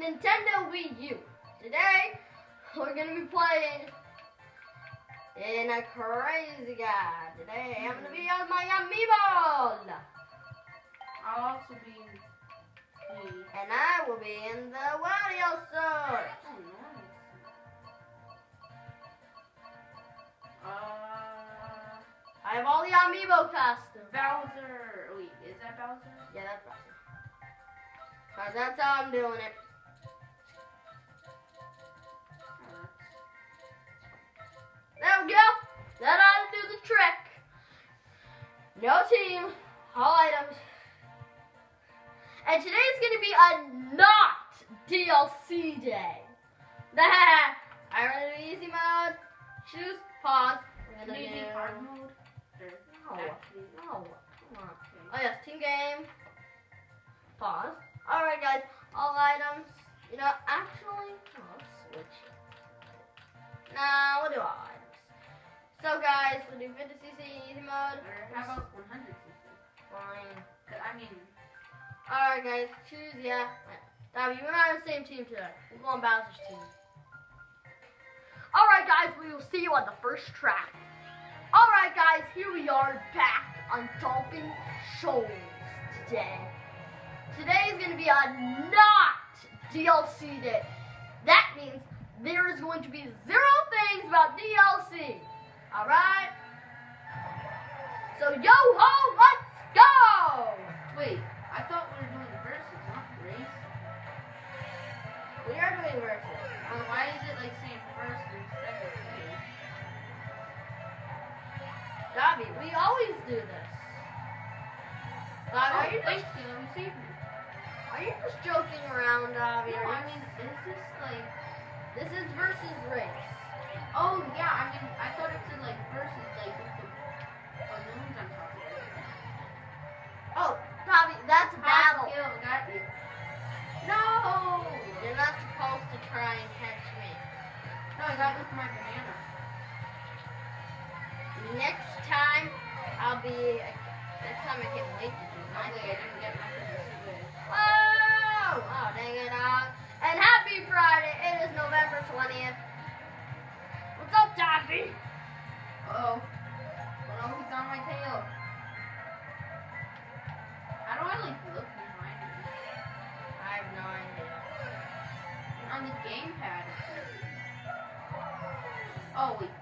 Nintendo Wii U. Today, we're going to be playing in a crazy guy. Today, I'm to be on my amiibo. I'll also be me. And I will be in the Wario source. Oh, nice. Uh, I have all the amiibo costumes. Bowser. Wait, is that Bowser? Yeah, that's awesome. Cause that's how I'm doing it. No team, all items. And today's gonna be a not DLC day. I run easy mode. Choose pause. We're do hard mode? No. no. Come on. Oh yes, team game. Pause. Alright guys, all items. You know, actually, oh, let's switch. Nah, we'll do all items. So guys, we'll do 50cc easy mode. Or how about 100 cc? Fine. I mean, Alright guys, choose, yeah. Dobby, we're not on the same team today. We'll go on Bowser's team. Alright guys, we will see you on the first track. Alright guys, here we are back on Dolphin Shoals today. Today is going to be a not DLC day. That means there is going to be zero things about DLC. Alright? So yo ho, let's go! wait, I thought we were doing verses, not race. We are doing versus. Uh, why is it like saying first and second place? Dobby, we always do this. Dobby, are you just let me save me. are you just joking around, Dobby? No, I mean, is this like, this is versus race. Oh yeah, I mean, I thought it said like versus, like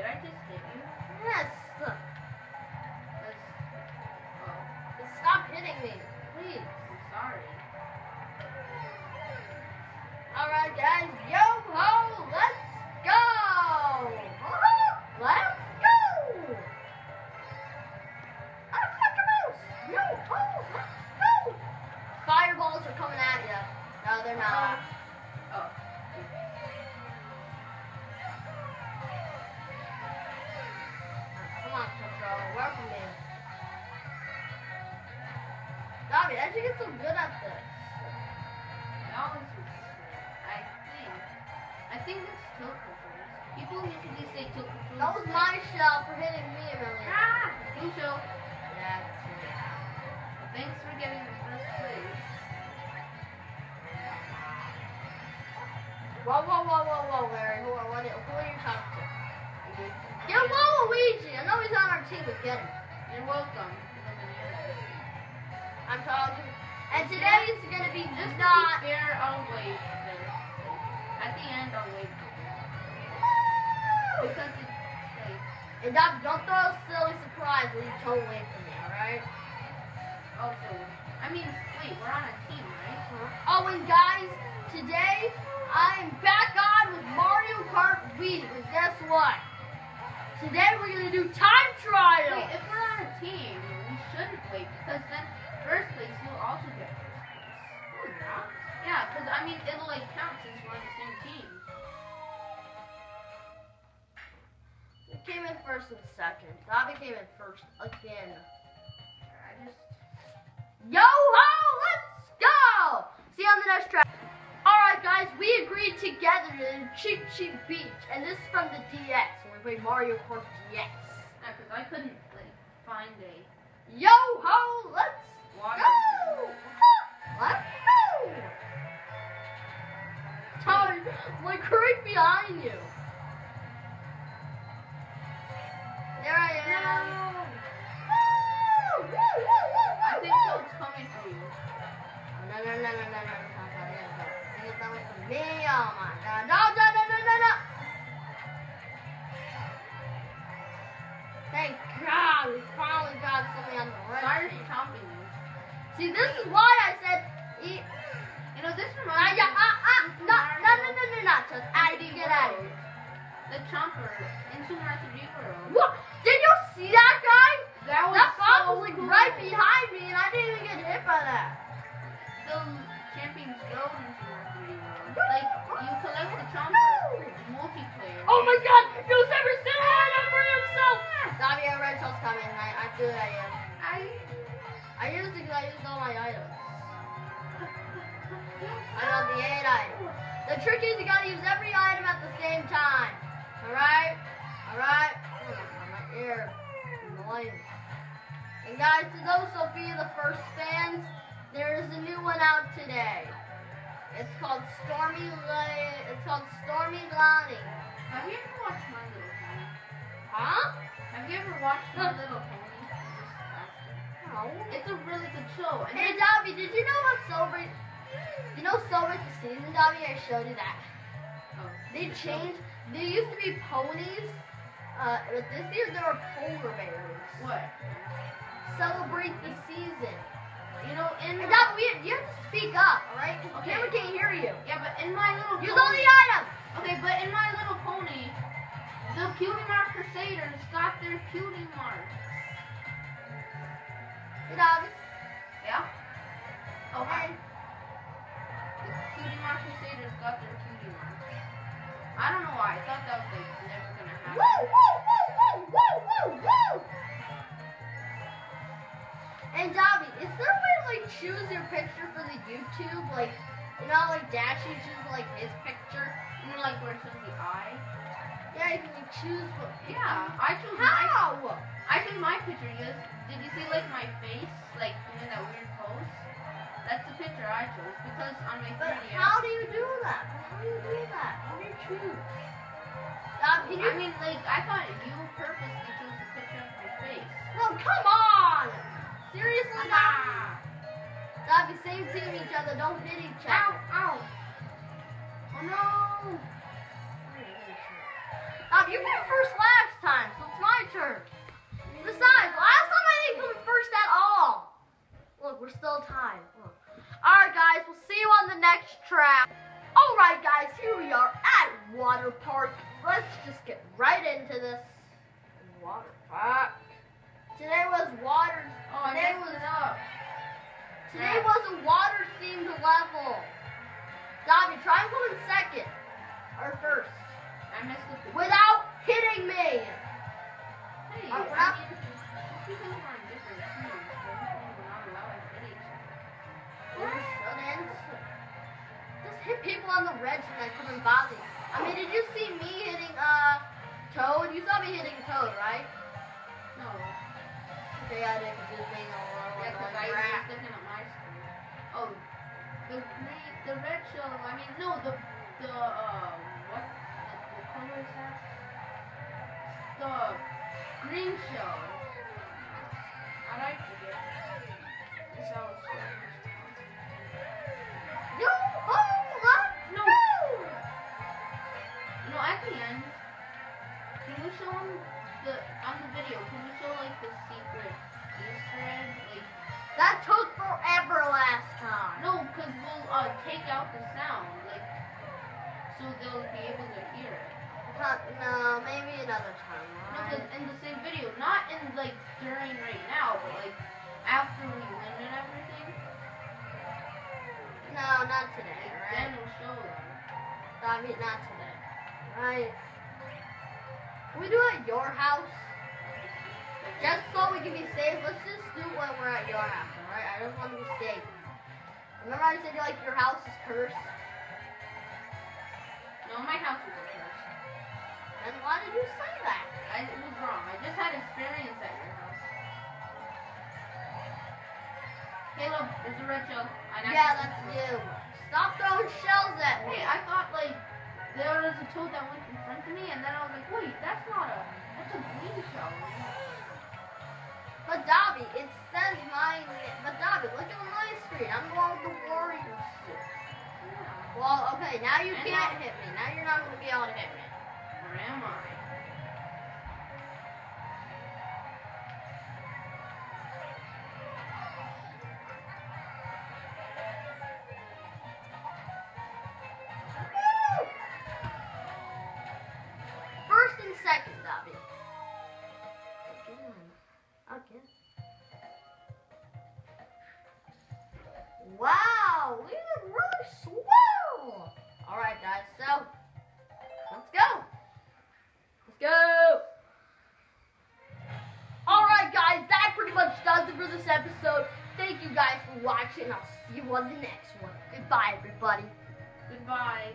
did I just hit you? Yes. That's, oh, Stop hitting me, please. I'm sorry. Alright, guys. Yo ho, let's go. Let's go. I'm like a mouse. Yo ho, let's go. Fireballs are coming at you. No, they're not. Uh-huh. That was my shell for hitting me a million. Ah! You show. Yeah, it's me. Thanks for getting the first place. Whoa, whoa, whoa, whoa, whoa, Larry. Who are, what, who are you talking to? Get Waluigi! I know he's on our team, but get him. You're welcome. I'm talking. And today is gonna be Just not. to be fair, I'll wait. At the end, I'll wait. Because And don't throw a silly surprise when you don't wait for me, alright? also, I mean, wait, we're on a team, right? Uh-huh. Oh, and guys, today I'm back on with Mario Kart Wii. Because guess what? Today we're gonna do time trial. Wait, if we're on a team, we shouldn't wait because then first place you'll also get first place. Oh, yeah. Yeah, because I mean it'll like count since we're on the same team. Came in first and second. Dobby came in first again. I just Yo ho, let's go! See you on the next track. Alright guys, we agreed together to do Cheep Cheep Beach, and this is from the DS, when we played Mario Kart yeah, because I couldn't like find a Yo ho, let's Water. go! Let's go! Tommy, like right behind you. I think Toad's. No, no, no, no, no, no. No, no, no, no, no, no. Thank we finally got the right. You. No, no, no, no, no, no, What? See that guy? That was That bomb so was like cool. right behind me, and I didn't even get hit by that. The Champions Road in Super Mario 3D World. Like, you collect the chomper multiplayer. Oh my God! You'll never sit right up for himself. Davia Red Shell's coming. I, I feel I am. I. I used it because I used all my items. I got the eight items. The trick is you gotta use every item at the same time. Guys, to those Sofia the First fans, there's a new one out today. It's called Stormy La- It's called Stormy Lonnie. Have you ever watched My Little Pony? Huh? Have you ever watched My Little Pony? No. It's a really good show. And Hey Dobby, did you know what Celebrate? You know Celebrate the Season, Dobby? I showed you that. oh, They changed. There used to be ponies, uh, but this year there are polar bears. What? Celebrate the season. You know, in And Dobby, you, you have to speak up, all right? Okay. camera can't hear you. yeah, but in My Little Use Pony. all the items. Okay, but in My Little Pony, the Cutie Mark Crusaders got their cutie marks. Hey Dobby. Yeah? Oh, hi. Hey. The Cutie Mark Crusaders got their cutie marks. I don't know why. I thought that was like never gonna happen. Woo, woo, woo, woo, woo, woo, woo. And Dobby, is there a way to like choose your picture for the YouTube? Like, you know, like Dashy chooses like his picture. You know, like where it says the eye? Yeah, you can like, choose what. Yeah, I chose my. How? I chose my picture. Yes. Did you see like my face, like doing that weird pose? That's the picture I chose because on my 3DS. But how do you do that? How do you do that? How do you choose? Dobby, you? I mean, like I thought you purposely chose the picture of my face. no, come on. Seriously, Dobby? Ah! Dobby, same team each other. Don't hit each other. Ow! Oh no! Dobby, you came first last today was a water themed level. Dobby, try and go in second or first I messed up the. without hitting me. Hey, Uh, just because we're on different teams doesn't mean we're not allowed to hit each other. You shouldn't. Just hit people on the red so I couldn't bother you. I mean, did you see me hitting uh Toad? You saw me hitting Toad, right? No. Okay, I did because being a little Yeah, because I was looking at my the green, the red shell. I mean, no, the the uh, what? The, the color is that? The green shell. I like so they'll be able to hear it. Not- no, maybe another time. No, because in the same video, not in like during right now, but like after we win and everything, No, not today, then right? we'll show them. I mean, not today. Right? Can we do it at your house? Just so we can be safe, let's just do it when we're at your house, alright? I just want to be safe. Remember I said like your house is cursed? No, my house was first. And why did you say that? I it was wrong. I just had experience at your house. Caleb, There's a red shell. I Yeah, that's you. Stop throwing shells at me. Hey, I thought like there was a toad that went in front of me, and then I was like, wait, that's not a, that's a green shell. But Dobby, it says my. But Dobby, look at my screen. I'm going with the Wario suit. Well, okay, now you And can't now- hit me. Now you're not gonna be able to hit me. Where am I? First and second, Dobby. Again. Again. Wow, episode. Thank you guys for watching. I'll see you on the next one. Goodbye, everybody. Goodbye.